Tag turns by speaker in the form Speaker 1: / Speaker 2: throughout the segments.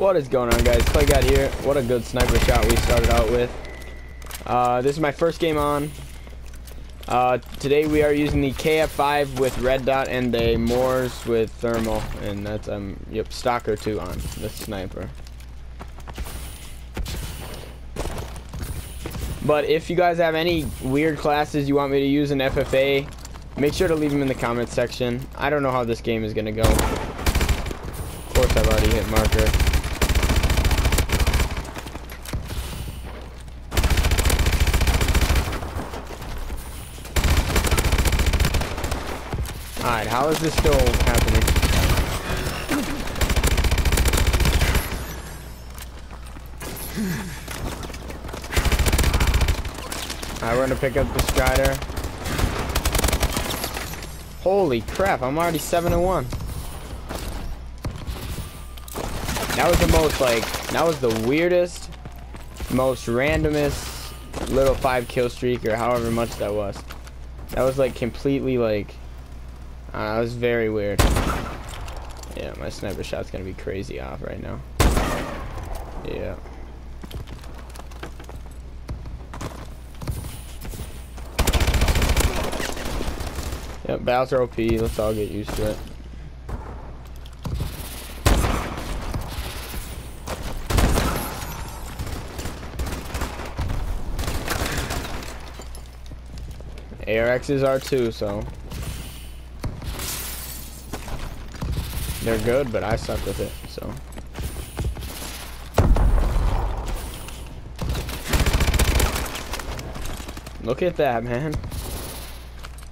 Speaker 1: What is going on guys? Clay God here. What a good sniper shot we started out with. Uh, this is my first game on. Uh, today we are using the KF5 with red dot and a MORS with thermal. And that's, um, yep, Stalker 2 on the sniper. But if you guys have any weird classes you want me to use in FFA, make sure to leave them in the comments section. I don't know how this game is going to go. Of course I've already hit marker. Alright, how is this still happening? Alright, we're gonna pick up the Strider. Holy crap, I'm already 7 and 1. That was the most, like, that was the weirdest, most randomest little 5 kill streak or however much that was. That was, like, completely, like, uh, that was very weird. Yeah, my sniper shot's gonna be crazy off right now. Yeah. Yep, Bowser OP. Let's all get used to it. ARXs are too, so They're good, but I suck with it, so. Look at that, man.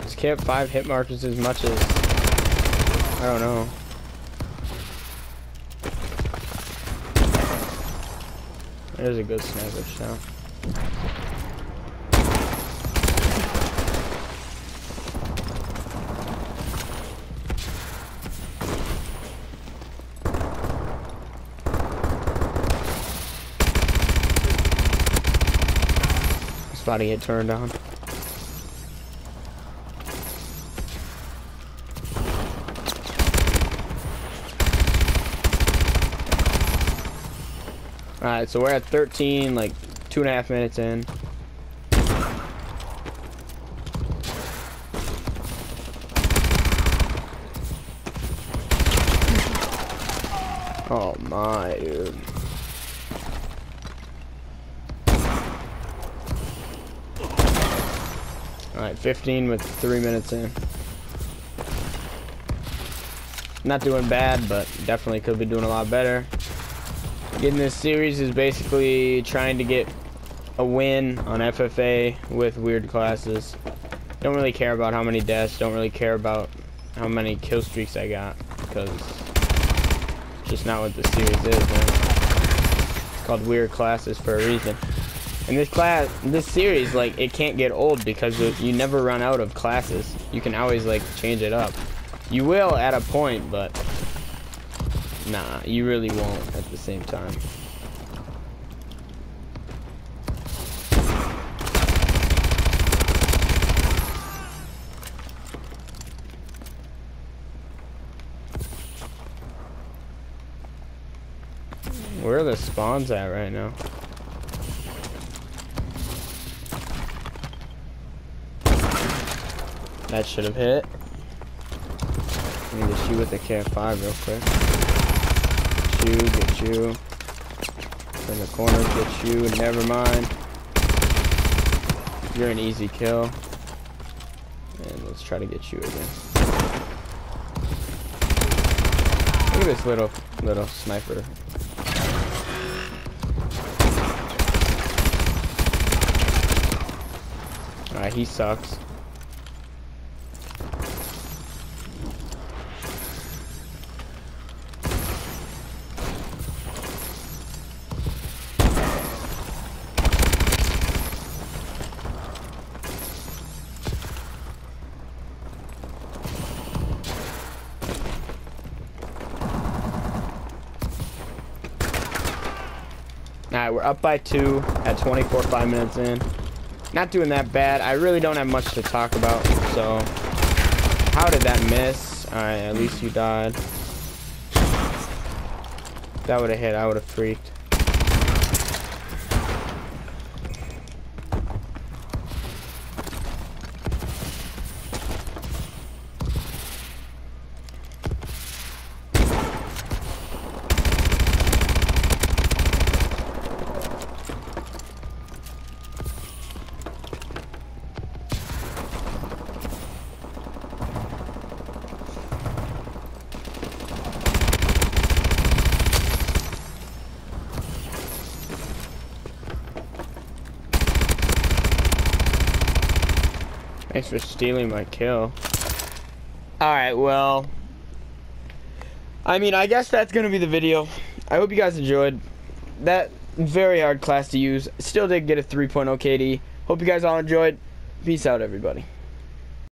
Speaker 1: Just kept five hit markers as much as, I don't know. There's a good sniper shot. About to get turned on. Alright, so we're at 13, like two and a half minutes in. Oh my, dude. Alright, 15 with 3 minutes in. Not doing bad, but definitely could be doing a lot better. Getting this series is basically trying to get a win on FFA with weird classes. Don't really care about how many deaths, don't really care about how many kill streaks I got, because it's just not what the series is, man. It's called weird classes for a reason. In this class, this series, like, it can't get old because you never run out of classes. You can always, like, change it up. You will at a point, but nah, you really won't at the same time. Where are the spawns at right now? That should have hit. I need to shoot with the KF5 real quick. Get you, get you. In the corner, get you, never mind. You're an easy kill. And let's try to get you again. Look at this little, little sniper. Alright, he sucks. Alright, we're up by two at 24, five minutes in. Not doing that bad. I really don't have much to talk about, so... How did that miss? Alright, at least you died. that would have hit, I would have freaked. Thanks for stealing my kill. Alright, well. I mean, I guess that's going to be the video. I hope you guys enjoyed. That very hard class to use. Still did get a 3.0 KD. Hope you guys all enjoyed. Peace out, everybody.